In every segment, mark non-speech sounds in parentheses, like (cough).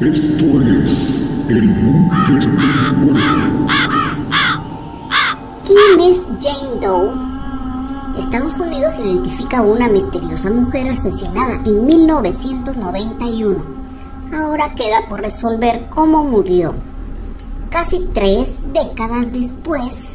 Esto es el búnker del ¿Quién es Jane Doe? Estados Unidos identifica a una misteriosa mujer asesinada en 1991. Ahora queda por resolver cómo murió. Casi tres décadas después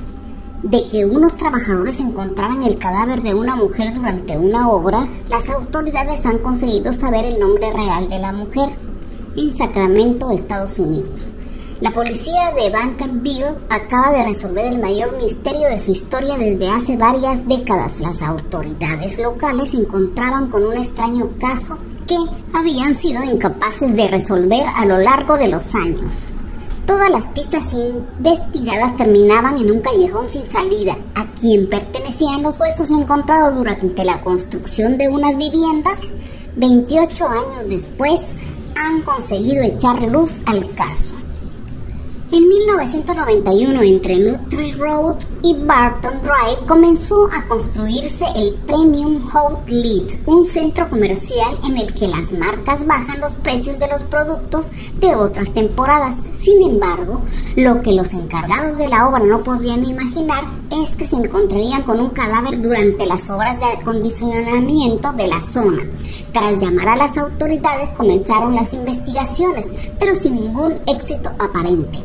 de que unos trabajadores encontraran el cadáver de una mujer durante una obra, las autoridades han conseguido saber el nombre real de la mujer en Sacramento, Estados Unidos. La policía de Vanderbilt acaba de resolver el mayor misterio de su historia desde hace varias décadas. Las autoridades locales se encontraban con un extraño caso que habían sido incapaces de resolver a lo largo de los años. Todas las pistas investigadas terminaban en un callejón sin salida, a quien pertenecían los huesos encontrados durante la construcción de unas viviendas. 28 años después, han conseguido echar luz al caso. En 1991, entre Nutri Road y Barton Drive, comenzó a construirse el Premium Outlet, un centro comercial en el que las marcas bajan los precios de los productos de otras temporadas. Sin embargo, lo que los encargados de la obra no podían imaginar es que se encontrarían con un cadáver durante las obras de acondicionamiento de la zona. Tras llamar a las autoridades comenzaron las investigaciones, pero sin ningún éxito aparente.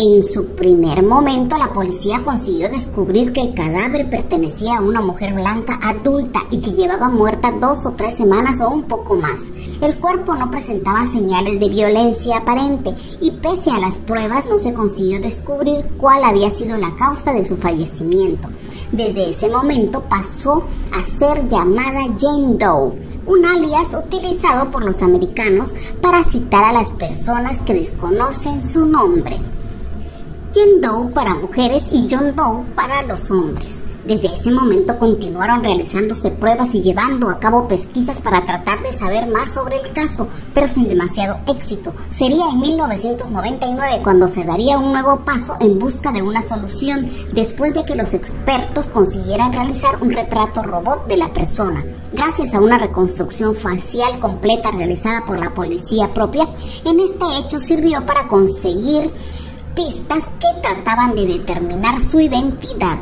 En su primer momento, la policía consiguió descubrir que el cadáver pertenecía a una mujer blanca adulta y que llevaba muerta dos o tres semanas o un poco más. El cuerpo no presentaba señales de violencia aparente y pese a las pruebas no se consiguió descubrir cuál había sido la causa de su fallecimiento. Desde ese momento pasó a ser llamada Jane Doe un alias utilizado por los americanos para citar a las personas que desconocen su nombre. Jane Doe para mujeres y John Doe para los hombres. Desde ese momento continuaron realizándose pruebas y llevando a cabo pesquisas para tratar de saber más sobre el caso, pero sin demasiado éxito. Sería en 1999 cuando se daría un nuevo paso en busca de una solución, después de que los expertos consiguieran realizar un retrato robot de la persona. Gracias a una reconstrucción facial completa realizada por la policía propia, en este hecho sirvió para conseguir que trataban de determinar su identidad.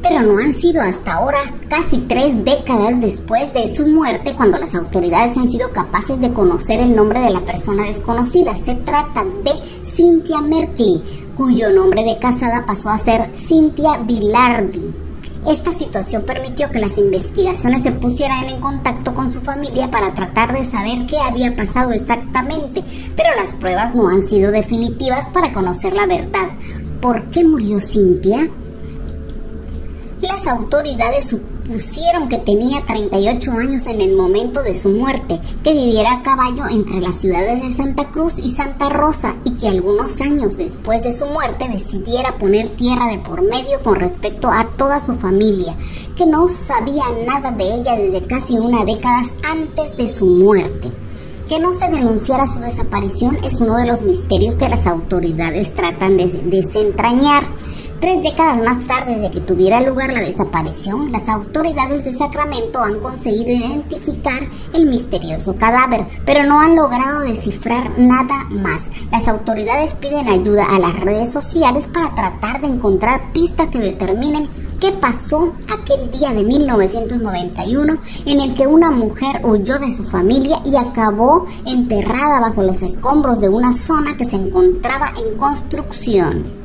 Pero no han sido hasta ahora, casi tres décadas después de su muerte, cuando las autoridades han sido capaces de conocer el nombre de la persona desconocida. Se trata de Cynthia Merkley, cuyo nombre de casada pasó a ser Cynthia Villardi. Esta situación permitió que las investigaciones se pusieran en contacto con su familia para tratar de saber qué había pasado exactamente, pero las pruebas no han sido definitivas para conocer la verdad. ¿Por qué murió Cynthia? Las autoridades supusieron que tenía 38 años en el momento de su muerte, que viviera a caballo entre las ciudades de Santa Cruz y Santa Rosa y que algunos años después de su muerte decidiera poner tierra de por medio con respecto a toda su familia, que no sabía nada de ella desde casi una década antes de su muerte. Que no se denunciara su desaparición es uno de los misterios que las autoridades tratan de desentrañar. Tres décadas más tarde de que tuviera lugar la desaparición, las autoridades de Sacramento han conseguido identificar el misterioso cadáver, pero no han logrado descifrar nada más. Las autoridades piden ayuda a las redes sociales para tratar de encontrar pistas que determinen qué pasó aquel día de 1991 en el que una mujer huyó de su familia y acabó enterrada bajo los escombros de una zona que se encontraba en construcción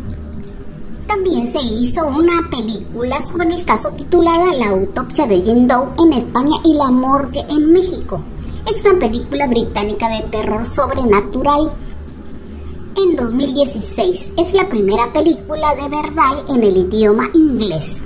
también se hizo una película sobre el caso titulada La autopsia de Jane Doe en España y la morgue en México. Es una película británica de terror sobrenatural. En 2016 es la primera película de verdad en el idioma inglés.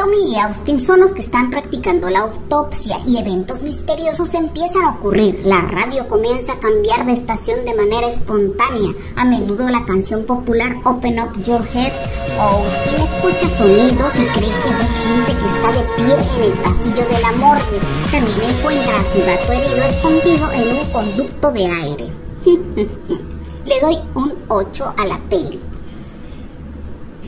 Tommy y Austin son los que están practicando la autopsia y eventos misteriosos empiezan a ocurrir. La radio comienza a cambiar de estación de manera espontánea. A menudo la canción popular Open Up Your Head. Austin escucha sonidos y cree que ve gente que está de pie en el pasillo de la morgue. También encuentra a su gato herido escondido en un conducto de aire. (laughs) Le doy un 8 a la peli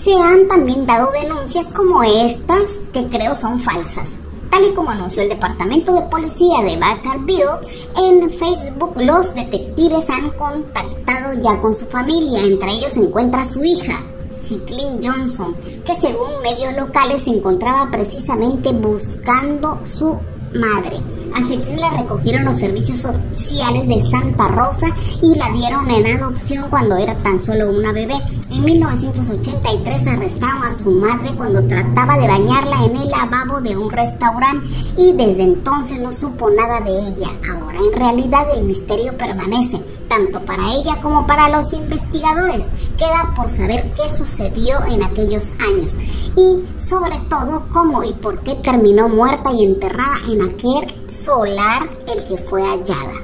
se han también dado denuncias como estas que creo son falsas. Tal y como anunció el Departamento de Policía de Vacaville, en Facebook los detectives han contactado ya con su familia. Entre ellos se encuentra su hija, Ciclin Johnson, que según medios locales se encontraba precisamente buscando su madre. A Ciclin la recogieron los servicios sociales de Santa Rosa y la dieron en adopción cuando era tan solo una bebé. En 1983 arrestaron a su madre cuando trataba de bañarla en el lavabo de un restaurante y desde entonces no supo nada de ella. Ahora en realidad el misterio permanece, tanto para ella como para los investigadores. Queda por saber qué sucedió en aquellos años y sobre todo cómo y por qué terminó muerta y enterrada en aquel solar el que fue hallada.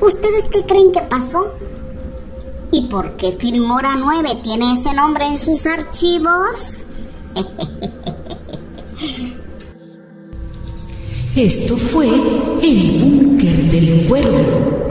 ¿Ustedes qué creen que pasó? ¿Y por qué Filmora 9 tiene ese nombre en sus archivos? Esto fue el búnker del cuervo.